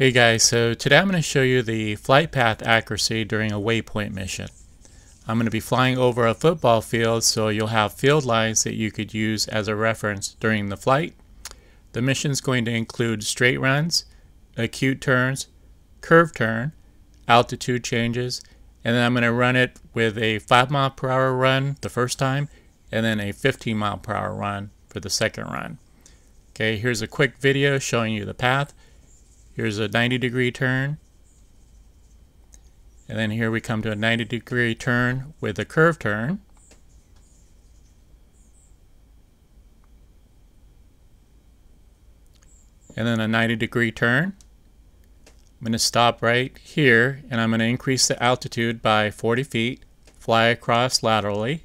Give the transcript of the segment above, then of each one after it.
Hey guys, so today I'm going to show you the flight path accuracy during a waypoint mission. I'm going to be flying over a football field so you'll have field lines that you could use as a reference during the flight. The mission is going to include straight runs, acute turns, curve turn, altitude changes, and then I'm going to run it with a 5 mile per hour run the first time and then a 15 mile per hour run for the second run. Okay, here's a quick video showing you the path. Here's a 90 degree turn. And then here we come to a 90 degree turn with a curve turn. And then a 90 degree turn. I'm going to stop right here and I'm going to increase the altitude by 40 feet, fly across laterally,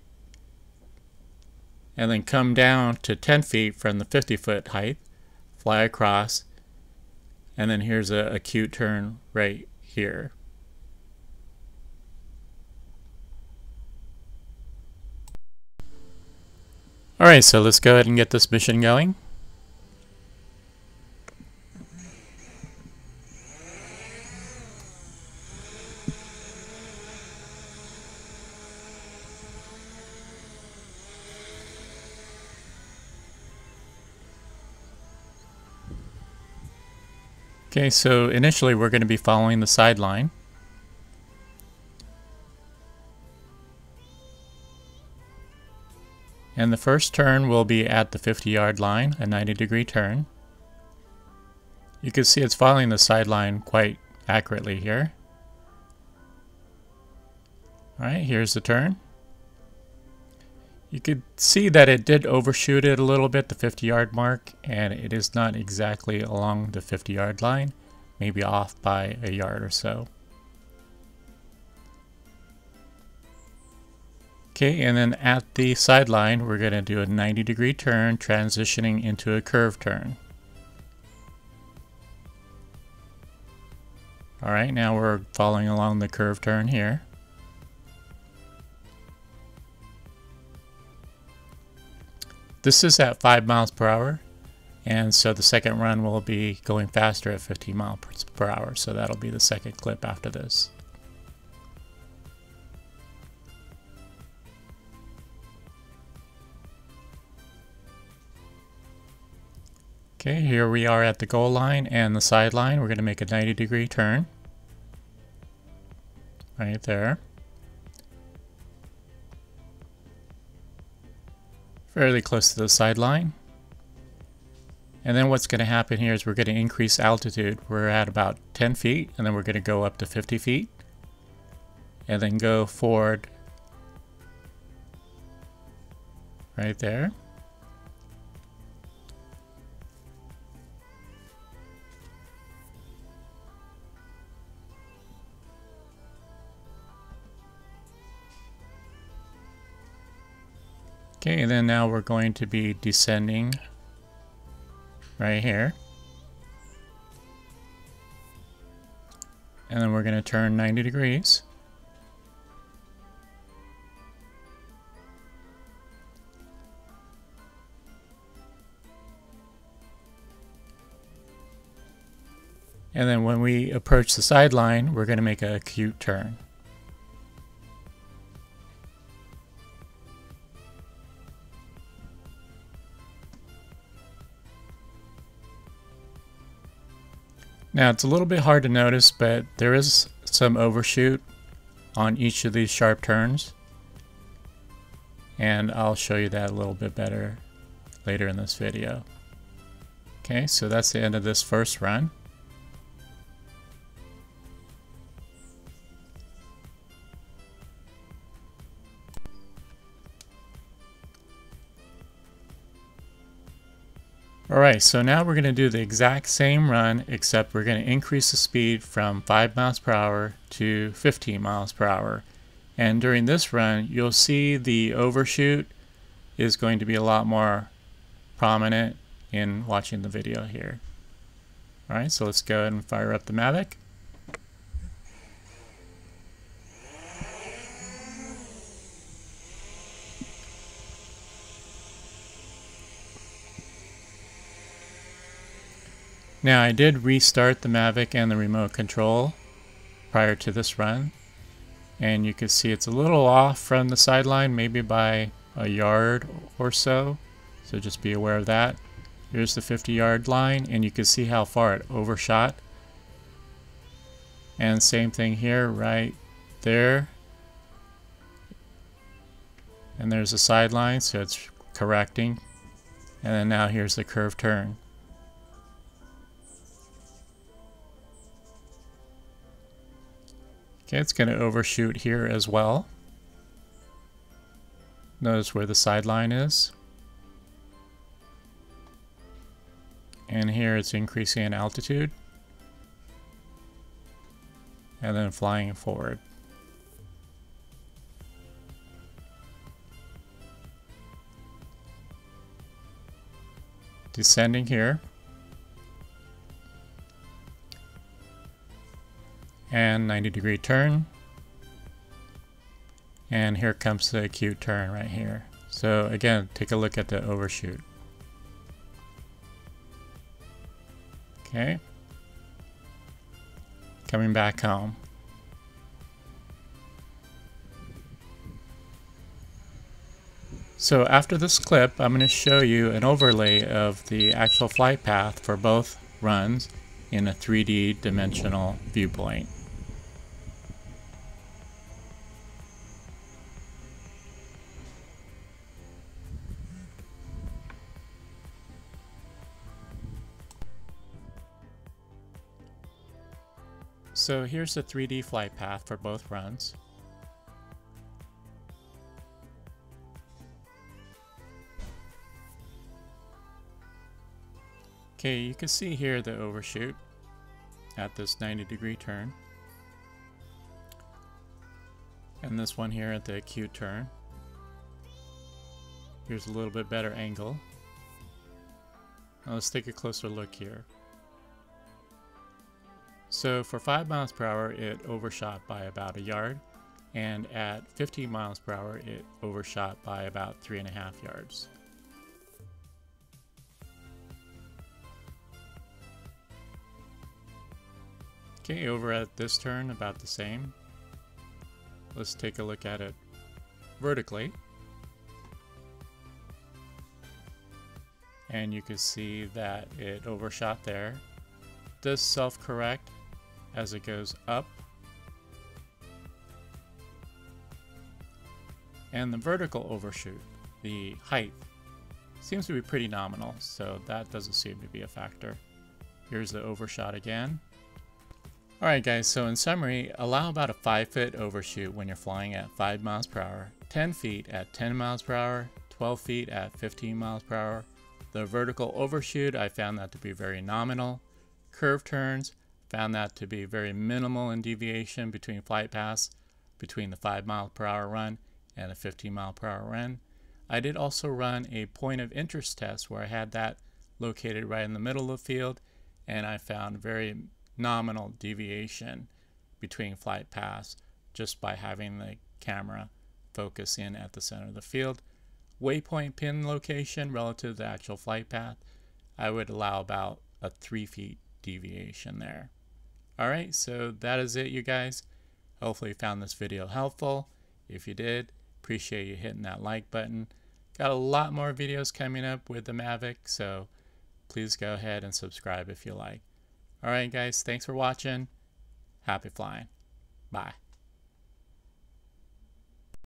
and then come down to 10 feet from the 50 foot height, fly across, and then here's a acute turn right here. Alright, so let's go ahead and get this mission going. Okay, so initially we're going to be following the sideline. And the first turn will be at the 50 yard line, a 90 degree turn. You can see it's following the sideline quite accurately here. Alright, here's the turn. You could see that it did overshoot it a little bit, the 50 yard mark, and it is not exactly along the 50 yard line, maybe off by a yard or so. Okay, and then at the sideline, we're going to do a 90 degree turn, transitioning into a curve turn. Alright, now we're following along the curve turn here. This is at 5 miles per hour, and so the second run will be going faster at 15 miles per hour, so that'll be the second clip after this. Okay, here we are at the goal line and the sideline. We're going to make a 90 degree turn. Right there. Fairly close to the sideline. And then what's going to happen here is we're going to increase altitude. We're at about 10 feet, and then we're going to go up to 50 feet. And then go forward right there. Now we're going to be descending right here. And then we're going to turn 90 degrees. And then when we approach the sideline, we're going to make a acute turn. Now it's a little bit hard to notice, but there is some overshoot on each of these sharp turns. And I'll show you that a little bit better later in this video. Okay, so that's the end of this first run. Alright, so now we're going to do the exact same run except we're going to increase the speed from 5 miles per hour to 15 miles per hour. And during this run, you'll see the overshoot is going to be a lot more prominent in watching the video here. Alright, so let's go ahead and fire up the Mavic. Now I did restart the Mavic and the remote control prior to this run and you can see it's a little off from the sideline maybe by a yard or so so just be aware of that. Here's the 50 yard line and you can see how far it overshot. And same thing here right there. And there's a sideline so it's correcting. And then now here's the curve turn Okay, it's going to overshoot here as well. Notice where the sideline is. And here it's increasing in altitude. And then flying forward. Descending here. And 90 degree turn. And here comes the acute turn right here. So again, take a look at the overshoot. Okay. Coming back home. So after this clip, I'm going to show you an overlay of the actual flight path for both runs in a 3D dimensional viewpoint. So here's the 3D flight path for both runs. Okay, you can see here the overshoot at this 90 degree turn. And this one here at the acute turn. Here's a little bit better angle. Now let's take a closer look here. So for 5 miles per hour, it overshot by about a yard, and at 15 miles per hour, it overshot by about 3.5 yards. Okay, over at this turn, about the same. Let's take a look at it vertically. And you can see that it overshot there. Does self-correct as it goes up. And the vertical overshoot, the height, seems to be pretty nominal, so that doesn't seem to be a factor. Here's the overshot again. Alright guys, so in summary, allow about a 5 foot overshoot when you're flying at 5 miles per hour, 10 feet at 10 miles per hour, 12 feet at 15 miles per hour. The vertical overshoot, I found that to be very nominal. Curve turns, Found that to be very minimal in deviation between flight paths between the 5 mile per hour run and a 15 mile per hour run. I did also run a point of interest test where I had that located right in the middle of the field and I found very nominal deviation between flight paths just by having the camera focus in at the center of the field. Waypoint pin location relative to the actual flight path, I would allow about a 3 feet deviation there. Alright, so that is it, you guys. Hopefully you found this video helpful. If you did, appreciate you hitting that like button. Got a lot more videos coming up with the Mavic, so please go ahead and subscribe if you like. Alright guys, thanks for watching. Happy flying. Bye.